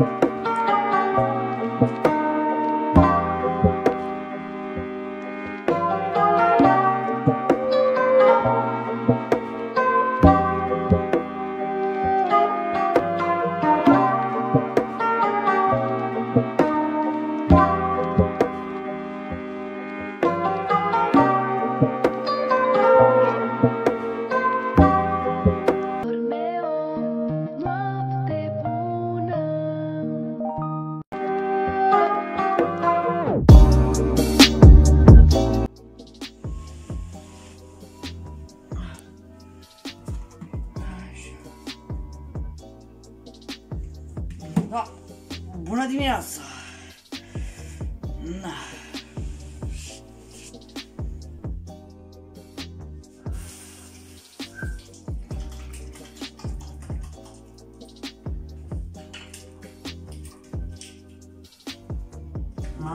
Da.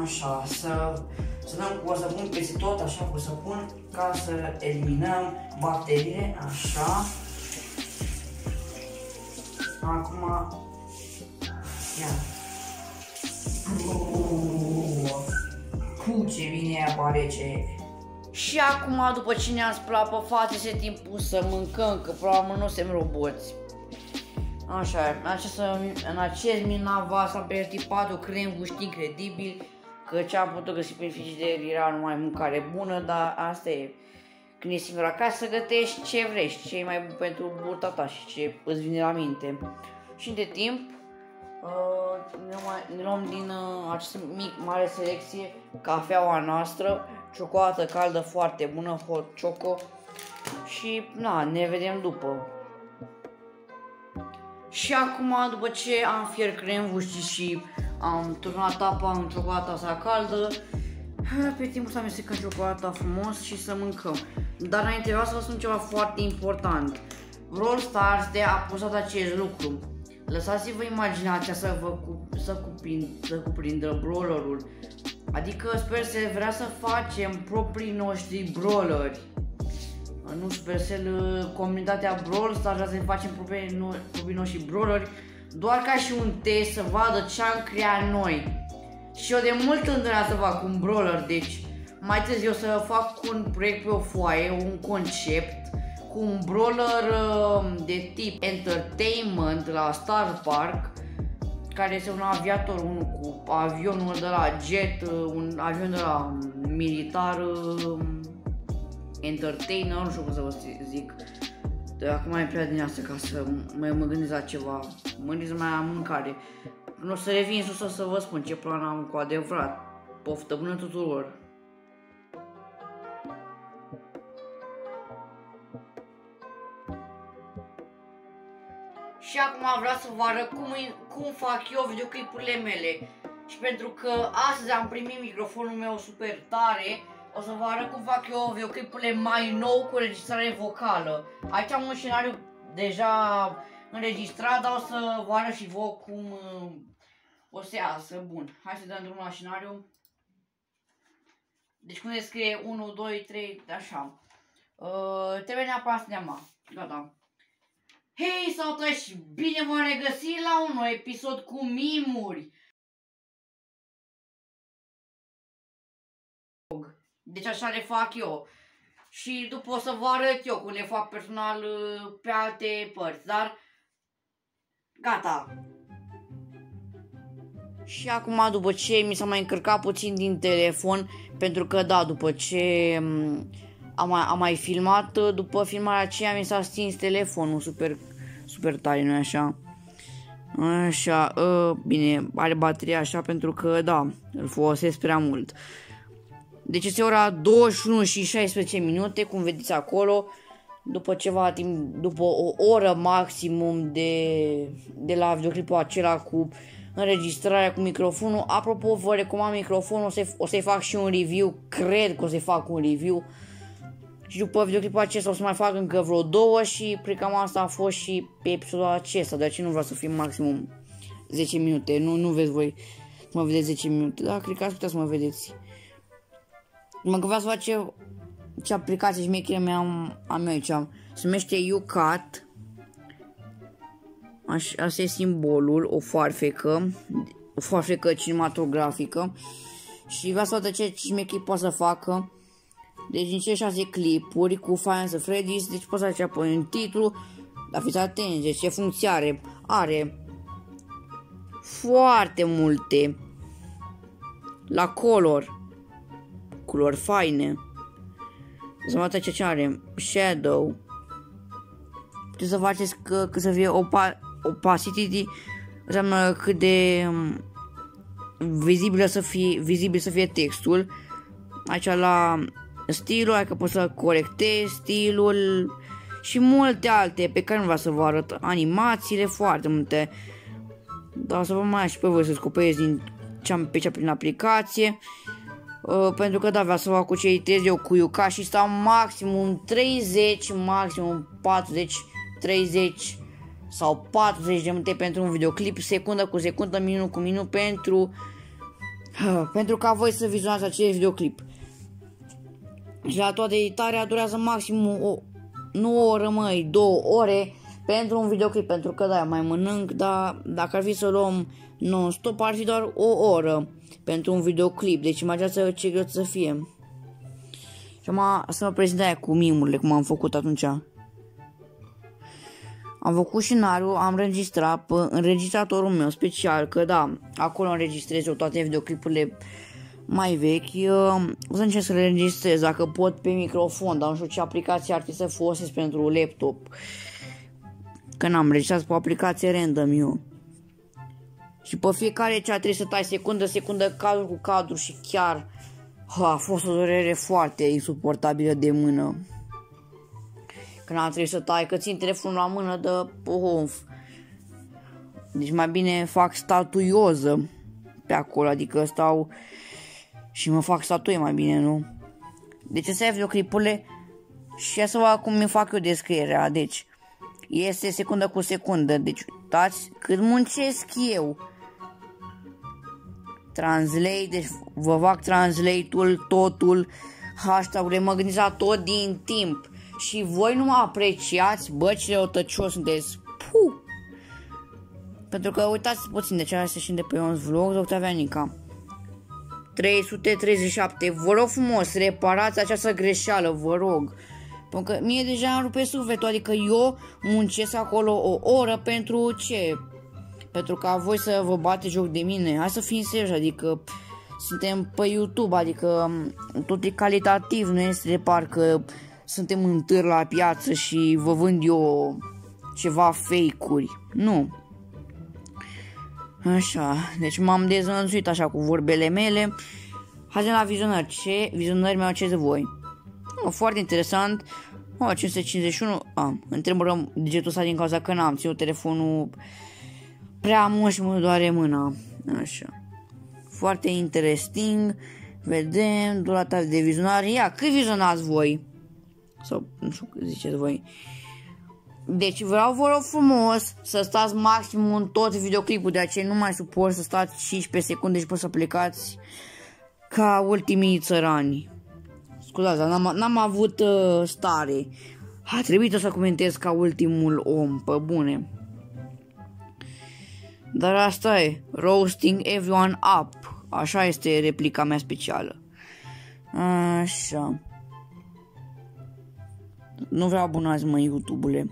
Așa, să, să dăm cu o să pun peste tot, așa cu să pun, ca să eliminăm bacteriile, așa. Acum Ia. Cu ce vine apare ce. Și acum, după ce ne-am spălat pe față, este timpul să mâncăm, că probabil nu suntem roboți. Așa, în, această, în acest minava s-a pregătit patru crem guști incredibil, că ce am putut găsi pe frigider era numai mâncare bună, dar asta e. Când e singur acasă, gătești ce vrei, ce e mai bun pentru burta ta și ce îți vine la minte. Și între timp, Uh, ne, mai, ne luăm din uh, această mic, mare selecție cafeaua noastră, ciocolată caldă foarte bună, hot choco și na, ne vedem după. Și acum, după ce am fier cremvuști și am turnat apa în ciocolata sa caldă, pe timpul să amestecăm ciocolata frumos și să mâncăm. Dar înainte vreau să vă spun ceva foarte important. Brawl Stars de a postat acest lucru. Lăsați-vă imaginația să vă cu, să, cuprind, să cuprindă brawlerul. Adică sper să vrea să facem proprii noștri brawleri. Nu Supercell, comunitatea Brawl Stars vrea să facem proprii, no, proprii noștri brawleri doar ca și un test să vadă ce am creat noi. Și eu de mult îmi să fac un brawler, deci mai târziu să fac un proiect pe o foaie, un concept cu un brawler um, de tip entertainment la Star Park care este un aviator, unul cu avionul de la jet, uh, un avion de la militar um, entertainer, nu știu cum să vă zic. De acum mai prea din asta ca să mă, mă gândesc la ceva. Mă gândesc mai am mâncare. Nu o să revin sus să vă spun ce plan am cu adevărat. Poftă bună tuturor! Și acum vreau să vă arăt cum, cum fac eu videoclipurile mele. Și pentru că astăzi am primit microfonul meu super tare, o să vă arăt cum fac eu videoclipurile mai nou cu registrare vocală. Aici am un scenariu deja înregistrat, dar o să vă arăt și vouă cum uh, o să iasă. Bun, hai să dăm drumul la scenariu. Deci cum se scrie 1, 2, 3, așa. Uh, trebuie neapărat să ne Gata. Hei, și Bine v-am regăsit la un nou episod cu mimuri! Deci așa le fac eu. Și după o să vă arăt eu cum le fac personal uh, pe alte părți, dar gata. Și acum după ce mi s-a mai încărcat puțin din telefon, pentru că da, după ce um, am mai, am mai filmat, uh, după filmarea aceea mi s-a stins telefonul super, super tare, nu așa? Așa, uh, bine, are bateria așa pentru că, da, îl folosesc prea mult. Deci este ora 21 și 16 minute, cum vedeți acolo, după ceva timp, după o oră maximum de, de la videoclipul acela cu înregistrarea cu microfonul. Apropo, vă recomand microfonul, o, să, o să-i fac și un review, cred că o să-i fac un review și după videoclipul acesta o să mai fac încă vreo două și cred că asta a fost și pe episodul acesta, de aceea nu vreau să fim maximum 10 minute, nu, nu veți voi să mă vedeți 10 minute, da, cred că ați putea să mă vedeți. Mă că vreau să fac ce, ce aplicație șmecherie mea am, am eu aici, se numește UCAT Aș, asta e simbolul, o foarfecă, o foarfecă cinematografică. Și vrea să vadă ce șmechii poate să facă. Deci din ce șase clipuri cu Five Freddy's, deci poți să zice apoi un titlu, dar fiți atenți, deci ce funcție are? Are foarte multe. La color, culori faine. Să mă ce ce are, shadow. Puteți să faceți că, că să fie opa, opacity, înseamnă cât de um, vizibil să fie, vizibil să fie textul. Aici la stilul, adică poți să corectezi stilul și multe alte pe care nu vreau să vă arăt. Animațiile, foarte multe. Dar să vă mai și pe voi să descoperiți din ce am pe cea prin aplicație. Uh, pentru că da, vreau să fac cu cei 30 eu cu Yuka și stau maximum 30, maximum 40, 30 sau 40 de minute pentru un videoclip, secundă cu secundă, minut cu minut pentru uh, pentru ca voi să vizionați acest videoclip. Și la toată editarea durează maxim o, nu o oră, măi, două ore pentru un videoclip, pentru că da, mai mănânc, dar dacă ar fi să luăm non-stop, ar fi doar o oră pentru un videoclip, deci imaginați ce greu să fie. Și acum să mă prezint aia cu mimurile, cum am făcut atunci. Am făcut scenariu, am înregistrat pe înregistratorul meu special, că da, acolo înregistrez eu toate videoclipurile mai vechi. Uh, o să încerc să le înregistrez dacă pot pe microfon, dar nu știu ce aplicație ar trebui să folosesc pentru laptop. Că n-am înregistrat pe o aplicație random eu. Și pe fiecare cea trebuie să tai secundă, secundă, cadru cu cadru și chiar ha, a fost o durere foarte insuportabilă de mână. Când am trebuit să tai, că țin telefonul la mână de pof. Deci mai bine fac statuioză pe acolo, adică stau și mă fac statuie mai bine, nu? Deci să ai videoclipurile și să văd cum mi fac eu descrierea, deci este secundă cu secundă, deci uitați cât muncesc eu. Translate, deci vă fac translate-ul, totul, hashtag-urile, mă gândesc la tot din timp. Și voi nu mă apreciați, bă, ce răutăcios sunteți. Puh! Pentru că uitați puțin de ce are și de pe un vlog, Octavia Nica. 337. Vă rog frumos, reparați această greșeală, vă rog. Pentru că mie deja îmi rupe sufletul, adică eu muncesc acolo o oră pentru ce? Pentru ca voi să vă bate joc de mine. Hai să fim serioși, adică suntem pe YouTube, adică tot e calitativ, nu este de parcă suntem în târ la piață și vă vând eu ceva fake-uri. Nu. Așa, deci m-am dezvănțuit așa cu vorbele mele. Hai la vizionări. Ce vizionări mi-au ce de voi? O, foarte interesant. O, 551. A, întrebăm degetul ăsta din cauza că n-am ținut telefonul prea mult și mă doare mâna. Așa. Foarte interesting. Vedem durata de vizionare. Ia, cât vizionați voi? Sau, nu știu cât ziceți voi. Deci vreau vă rog frumos să stați maxim în tot videoclipul, de aceea nu mai suport să stați 15 secunde și poți să plecați ca ultimii țărani. Scuzați, n-am, n-am avut uh, stare. A trebuit să comentez ca ultimul om, pe bune. Dar asta e, roasting everyone up. Așa este replica mea specială. Așa. Nu vreau abonați mă YouTube-ule.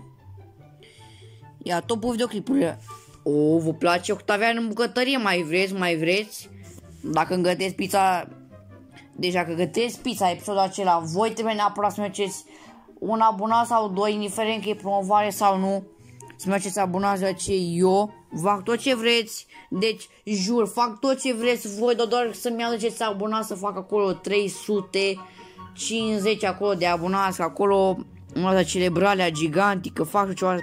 Ia topul videoclipurile. O, vă place Octavian în bucătărie? Mai vreți, mai vreți? Dacă îmi gătesc pizza... Deci dacă gătesc pizza episodul acela, voi trebuie neapărat să mergeți un abonat sau doi, indiferent că e promovare sau nu, să mergeți abonați la ce eu fac tot ce vreți, deci jur, fac tot ce vreți. Voi, dar doar să-mi aduceți abonați să fac acolo 350 acolo de abonați, acolo una celebrarea gigantică, fac ceva.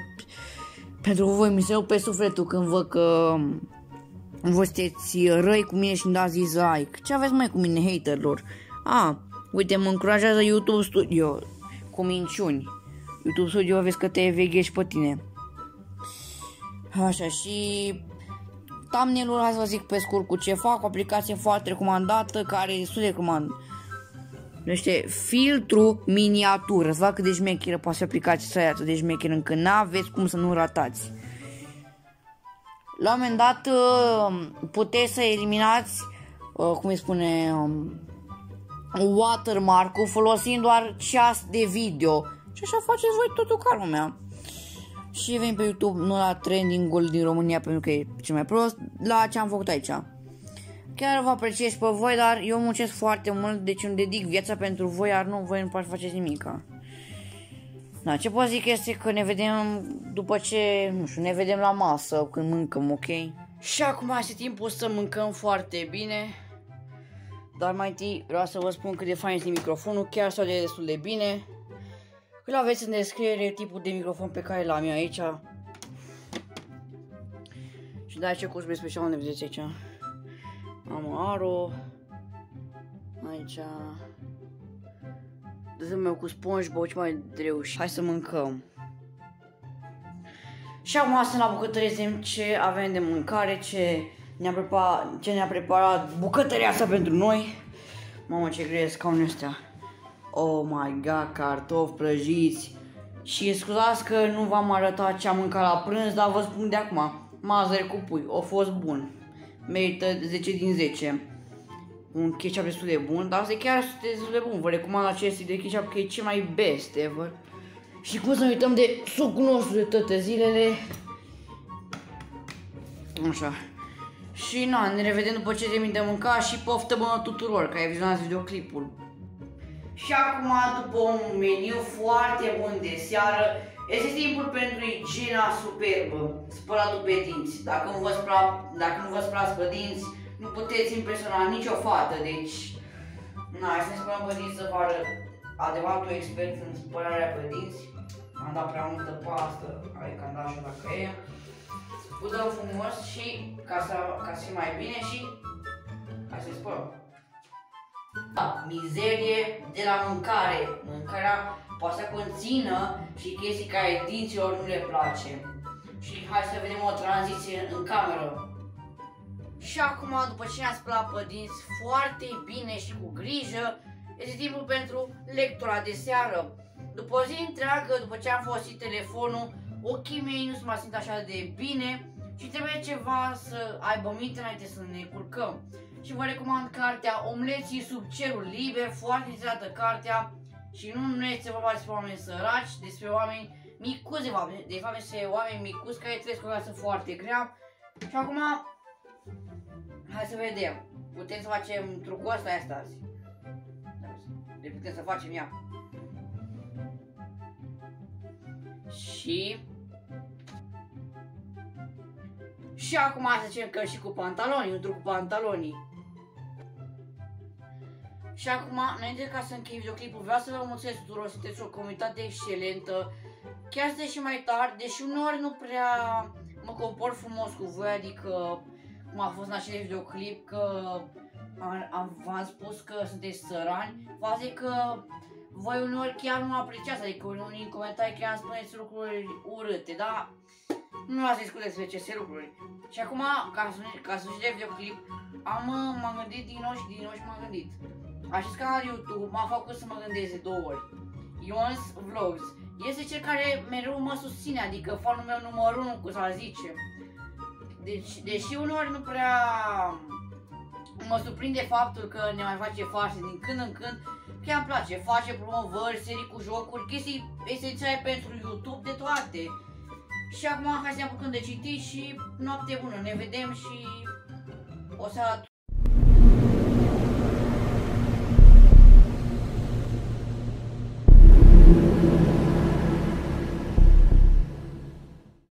Pentru voi mi se iau pe sufletul când văd că voi sunteți răi cu mine și îmi dați dislike. Ce aveți mai cu mine, haterilor? A, uite, mă încurajează YouTube Studio cu minciuni. YouTube Studio vezi că te veghești pe tine. Așa, și thumbnail-ul, hai să vă zic pe scurt cu ce fac, o aplicație foarte recomandată, care e destul de recomand. Numește filtru miniatură. Să fac cât de șmecheră poate fi aplicația să atât de șmecheră încât n-aveți cum să nu ratați. La un moment dat uh, puteți să eliminați, uh, cum îi spune, um, watermark-ul folosind doar ceas de video. Și așa faceți voi totul ca lumea. Și venim pe YouTube, nu la trending-ul din România pentru că e cel mai prost, la ce am făcut aici. Chiar vă apreciez pe voi, dar eu muncesc foarte mult, deci îmi dedic viața pentru voi, iar nu voi nu faceți nimica. Da, ce pot zic este că ne vedem după ce, nu știu, ne vedem la masă când mâncăm, ok? Și acum este timpul să mâncăm foarte bine. Dar mai întâi vreau să vă spun cât de fain este microfonul, chiar sau de destul de bine. Îl aveți în descriere tipul de microfon pe care l-am eu aici. Și da, ce cusme special ne vedeți aici. Am aro. Aici. Dă meu cu SpongeBob ce mai dreu și hai să mâncăm. Și acum să la bucătărie ce avem de mâncare, ce ne-a preparat, ce ne-a preparat bucătăria asta pentru noi. Mamă, ce greu scaunul ăstea. Oh my god, cartofi prăjiți. Și scuzați că nu v-am arătat ce am mâncat la prânz, dar vă spun de acum. Mazăre cu pui, a fost bun. Merită 10 din 10. Un ketchup destul de bun, dar asta e chiar destul de bun. Vă recomand acest de ketchup că e cel mai best ever. Și cum să ne uităm de sucul nostru de toate zilele. Așa. Și na, ne revedem după ce termin de mânca și poftă bună tuturor care vizionați videoclipul. Și acum, după un meniu foarte bun de seară, este timpul pentru igiena superbă, spălatul pe dinți. Dacă nu vă, spăla, dacă nu vă spălați pe dinți, nu puteți impresiona nicio fată, deci... Na, să ne spălăm pe dinți să vă arăt adevăratul expert în spălarea pe dinți. Am dat prea multă pastă, adică am dat așa dacă e. Spudăm frumos și ca să, ca să fie mai bine și hai să spălăm. Da, mizerie de la mâncare. Mâncarea poate să conțină și chestii care dinților nu le place. Și hai să vedem o tranziție în cameră. Și acum, după ce ne-am spălat pe dinți foarte bine și cu grijă, este timpul pentru lectura de seară. După o zi întreagă, după ce am folosit telefonul, ochii mei nu se mai simt așa de bine și trebuie ceva să aibă minte înainte să ne culcăm și vă recomand cartea Omleții sub cerul liber, foarte interesată cartea și nu, nu este vorba despre oameni săraci, despre oameni micuți, de fapt, de fapt este oameni micuți care trăiesc o viață foarte grea. Și acum, hai să vedem. Putem să facem trucul ăsta astăzi. De putem să facem ea. Și și acum să zicem că și cu pantalonii, un truc cu pantalonii. Și acum, înainte ca să închei videoclipul, vreau să vă mulțumesc tuturor, sunteți o comunitate excelentă. Chiar sunteți și mai tari, deși uneori nu prea mă comport frumos cu voi, adică cum a fost în acel videoclip, că v-am spus că sunteți sărani, vă zic că voi uneori chiar nu apreciați, adică unii în comentarii chiar îmi spuneți lucruri urâte, dar nu ați discut despre aceste lucruri. Și acum, ca să, ca să de videoclip, am, m-am gândit din nou și din nou și m-am gândit. Acest canal YouTube m-a făcut să mă gândesc de două ori. Ions Vlogs este cel care mereu mă susține, adică fanul meu numărul unu, cum să zice. Deci, deși uneori nu prea mă surprinde faptul că ne mai face farse din când în când, chiar îmi place, face promovări, serii cu jocuri, chestii esențiale pentru YouTube de toate. Și acum hai să ne apucăm de citit și noapte bună, ne vedem și o seară